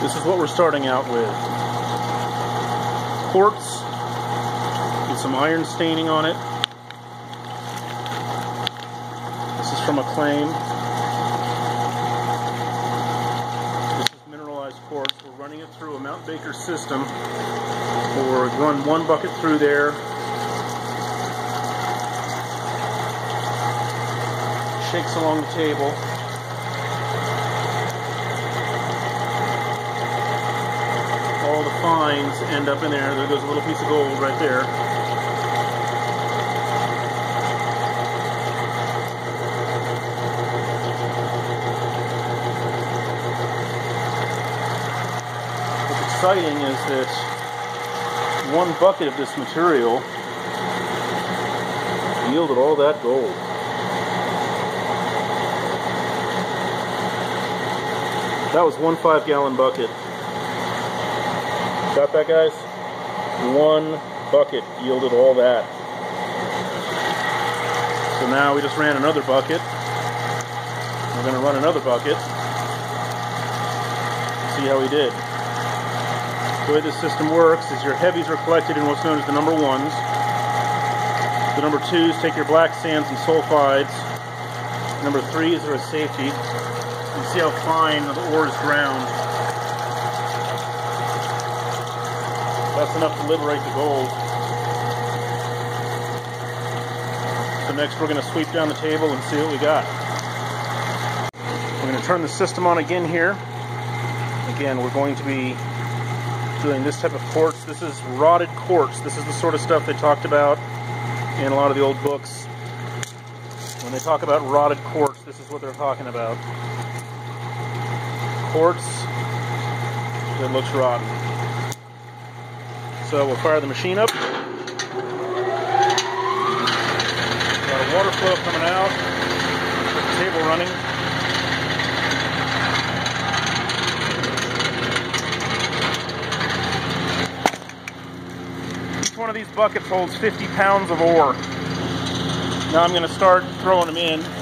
This is what we're starting out with. Quartz with some iron staining on it. This is from a claim. This is mineralized quartz. We're running it through a Mount Baker system. We'll run one bucket through there. Shakes along the table. The fines end up in there. There goes a little piece of gold right there. What's exciting is that one bucket of this material yielded all that gold. That was one five gallon bucket. Got that, guys? One bucket yielded all that. So now we just ran another bucket. We're going to run another bucket. See how we did. The way this system works is your heavies are collected in what's known as the number ones. The number twos take your black sands and sulfides. Number threes are a safety. You see how fine the ore is ground. That's enough to liberate the gold. So next we're going to sweep down the table and see what we got. We're going to turn the system on again here. Again, we're going to be doing this type of quartz. This is rotted quartz. This is the sort of stuff they talked about in a lot of the old books. When they talk about rotted quartz, this is what they're talking about. Quartz that looks rotten. So we'll fire the machine up. Got a water flow coming out. Table running. Each one of these buckets holds 50 pounds of ore. Now I'm going to start throwing them in.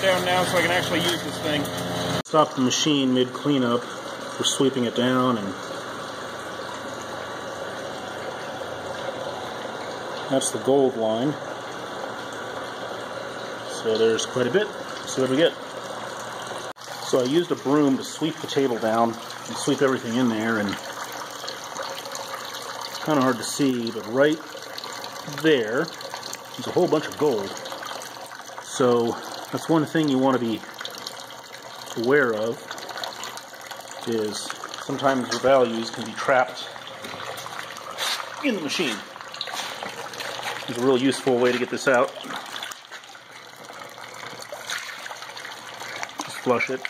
Down now so I can actually use this thing. Stop the machine mid cleanup for sweeping it down and that's the gold line. So there's quite a bit. So what we get. So I used a broom to sweep the table down and sweep everything in there and kind of hard to see, but right there is a whole bunch of gold. So that's one thing you want to be aware of is sometimes your values can be trapped in the machine. It's a real useful way to get this out. Just flush it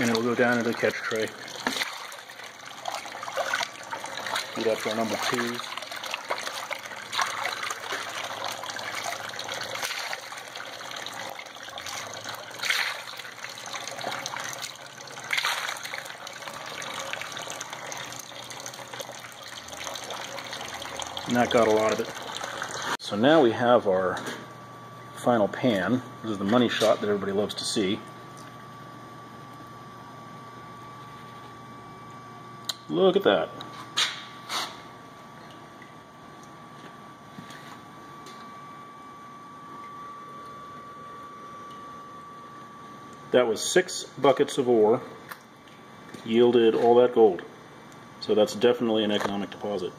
and it'll go down into the catch tray. Feed up to number twos. And that got a lot of it. So now we have our final pan. This is the money shot that everybody loves to see. Look at that. That was six buckets of ore, yielded all that gold. So that's definitely an economic deposit.